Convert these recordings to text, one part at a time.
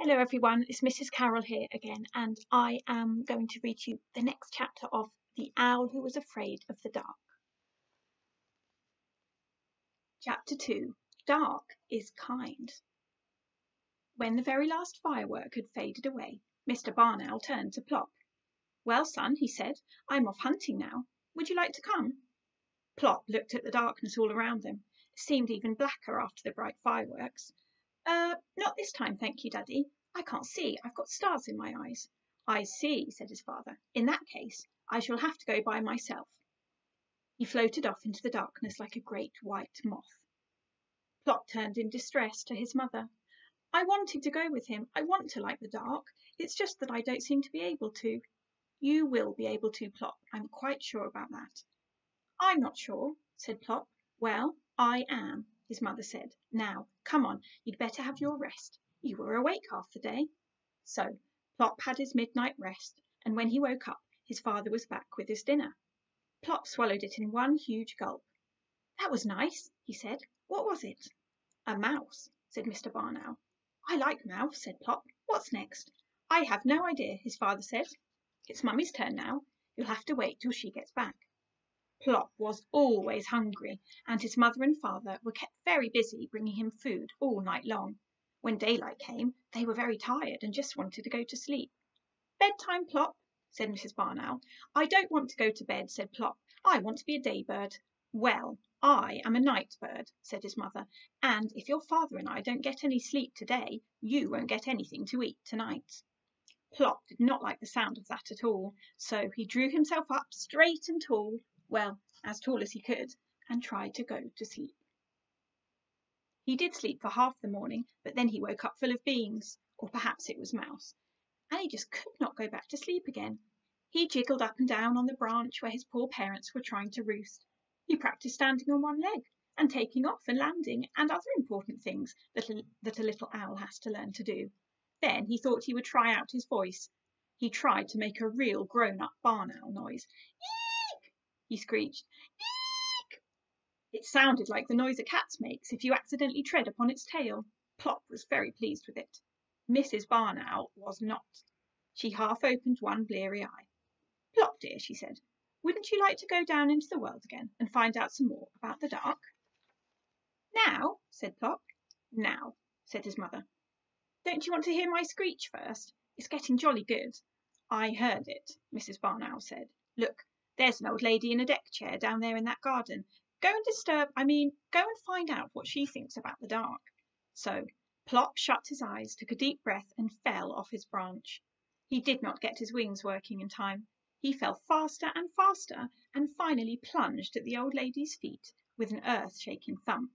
Hello everyone, it's Mrs. Carroll here again, and I am going to read you the next chapter of The Owl Who Was Afraid of the Dark. Chapter 2 Dark is Kind. When the very last firework had faded away, Mr. Barn Owl turned to Plop. Well, son, he said, I'm off hunting now. Would you like to come? Plop looked at the darkness all around them. It seemed even blacker after the bright fireworks. Uh, not this time, thank you, Daddy. I can't see. I've got stars in my eyes. I see, said his father. In that case, I shall have to go by myself. He floated off into the darkness like a great white moth. Plop turned in distress to his mother. I wanted to go with him. I want to like the dark. It's just that I don't seem to be able to. You will be able to, Plop. I'm quite sure about that. I'm not sure, said Plop. Well, I am his mother said. Now, come on, you'd better have your rest. You were awake half the day. So, Plop had his midnight rest, and when he woke up, his father was back with his dinner. Plop swallowed it in one huge gulp. That was nice, he said. What was it? A mouse, said Mr. Barn Owl. I like mouse, said Plop. What's next? I have no idea, his father said. It's Mummy's turn now. You'll have to wait till she gets back. Plop was always hungry, and his mother and father were kept very busy bringing him food all night long. When daylight came, they were very tired and just wanted to go to sleep. Bedtime, Plop, said Mrs. Barn Owl. I don't want to go to bed, said Plop. I want to be a day bird. Well, I am a night bird, said his mother, and if your father and I don't get any sleep today, you won't get anything to eat tonight. Plop did not like the sound of that at all, so he drew himself up straight and tall well, as tall as he could, and tried to go to sleep. He did sleep for half the morning, but then he woke up full of beans, or perhaps it was mouse, and he just could not go back to sleep again. He jiggled up and down on the branch where his poor parents were trying to roost. He practiced standing on one leg and taking off and landing and other important things that a, that a little owl has to learn to do. Then he thought he would try out his voice. He tried to make a real grown up barn owl noise he screeched. Eek! It sounded like the noise a cat makes if you accidentally tread upon its tail. Plop was very pleased with it. Mrs. Barn Owl was not. She half opened one bleary eye. Plop, dear, she said, wouldn't you like to go down into the world again and find out some more about the dark? Now, said Plop. Now, said his mother. Don't you want to hear my screech first? It's getting jolly good. I heard it, Mrs. Barn Owl said. Look, there's an old lady in a deck chair down there in that garden. Go and disturb, I mean, go and find out what she thinks about the dark. So Plop shut his eyes, took a deep breath, and fell off his branch. He did not get his wings working in time. He fell faster and faster, and finally plunged at the old lady's feet with an earth-shaking thump.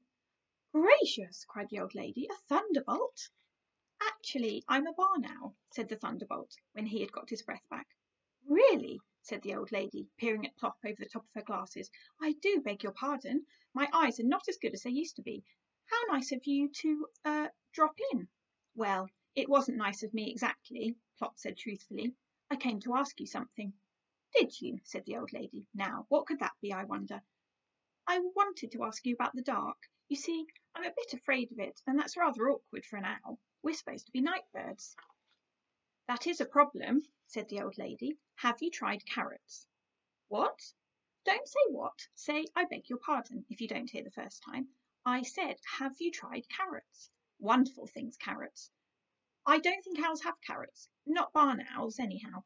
Gracious! cried the old lady. A thunderbolt! Actually, I'm a barn owl, said the thunderbolt, when he had got his breath back. Really? Said the old lady, peering at Plop over the top of her glasses. I do beg your pardon. My eyes are not as good as they used to be. How nice of you to, uh, drop in. Well, it wasn't nice of me exactly, Plop said truthfully. I came to ask you something. Did you? said the old lady. Now, what could that be, I wonder? I wanted to ask you about the dark. You see, I'm a bit afraid of it, and that's rather awkward for an owl. We're supposed to be night birds. That is a problem, said the old lady. Have you tried carrots? What? Don't say what. Say, I beg your pardon, if you don't hear the first time. I said, have you tried carrots? Wonderful things, carrots. I don't think owls have carrots. Not barn owls, anyhow.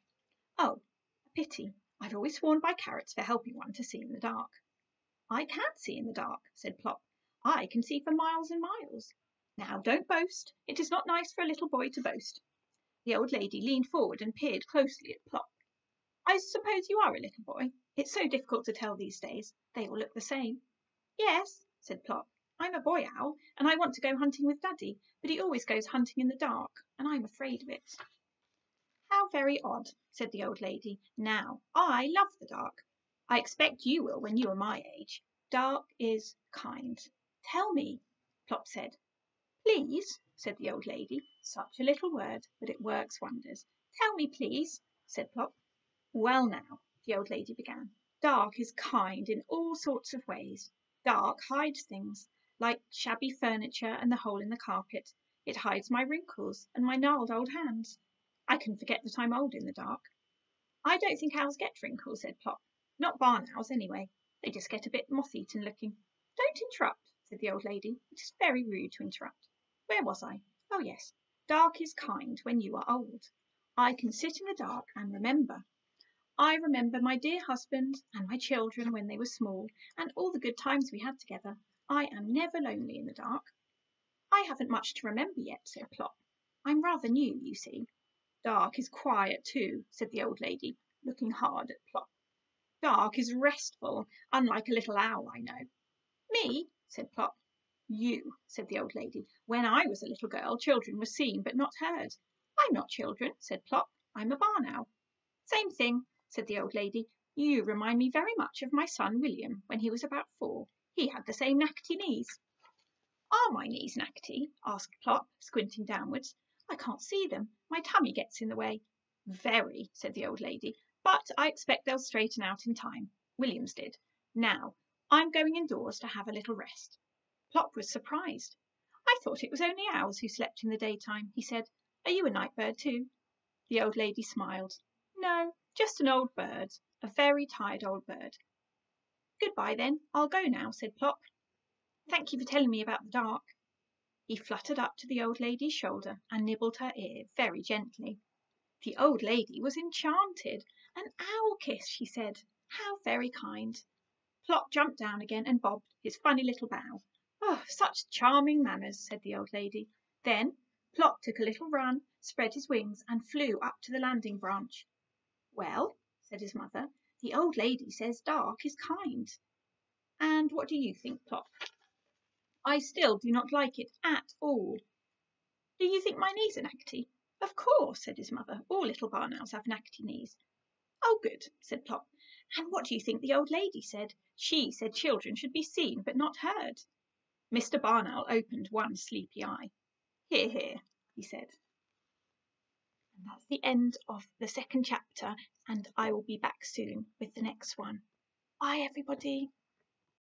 Oh, a pity. I've always sworn by carrots for helping one to see in the dark. I can't see in the dark, said Plop. I can see for miles and miles. Now, don't boast. It is not nice for a little boy to boast. The old lady leaned forward and peered closely at Plop. I suppose you are a little boy. It's so difficult to tell these days. They all look the same. Yes, said Plop. I'm a boy owl, and I want to go hunting with Daddy, but he always goes hunting in the dark, and I'm afraid of it. How very odd, said the old lady. Now, I love the dark. I expect you will when you are my age. Dark is kind. Tell me, Plop said. Please, said the old lady. Such a little word, but it works wonders. Tell me, please, said Plop. Well, now, the old lady began. Dark is kind in all sorts of ways. Dark hides things, like shabby furniture and the hole in the carpet. It hides my wrinkles and my gnarled old hands. I can forget that I'm old in the dark. I don't think owls get wrinkles, said Plop. Not barn owls, anyway. They just get a bit moth-eaten looking. Don't interrupt, said the old lady. It is very rude to interrupt. Where was I? Oh, yes. Dark is kind when you are old. I can sit in the dark and remember. I remember my dear husband and my children when they were small, and all the good times we had together. I am never lonely in the dark. I haven't much to remember yet, said Plop. I'm rather new, you see. Dark is quiet too, said the old lady, looking hard at Plop. Dark is restful, unlike a little owl I know. Me, said Plop. You, said the old lady. When I was a little girl, children were seen but not heard. I'm not children, said Plop. I'm a barn owl. Same thing, said the old lady. You remind me very much of my son William when he was about four. He had the same knackety knees. Are my knees knackety? asked Plop, squinting downwards. I can't see them. My tummy gets in the way. Very, said the old lady, but I expect they'll straighten out in time. Williams did. Now, I'm going indoors to have a little rest. Plop was surprised. I thought it was only owls who slept in the daytime, he said. Are you a night bird too? The old lady smiled. No, just an old bird, a very tired old bird. Goodbye then, I'll go now, said Plop. Thank you for telling me about the dark. He fluttered up to the old lady's shoulder and nibbled her ear very gently. The old lady was enchanted. An owl kiss, she said. How very kind. Plop jumped down again and bobbed his funny little bow. Oh, such charming manners, said the old lady. Then Plop took a little run, spread his wings, and flew up to the landing branch. Well, said his mother, the old lady says dark is kind. And what do you think, Plop? I still do not like it at all. Do you think my knees are knackety? Of course, said his mother. All little barn owls have knackety knees. Oh, good, said Plop. And what do you think the old lady said? She said children should be seen but not heard. Mr. Barn Owl opened one sleepy eye. Hear, hear, he said. And that's the end of the second chapter, and I will be back soon with the next one. Bye, everybody.